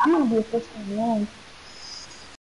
I'm gonna be a first one.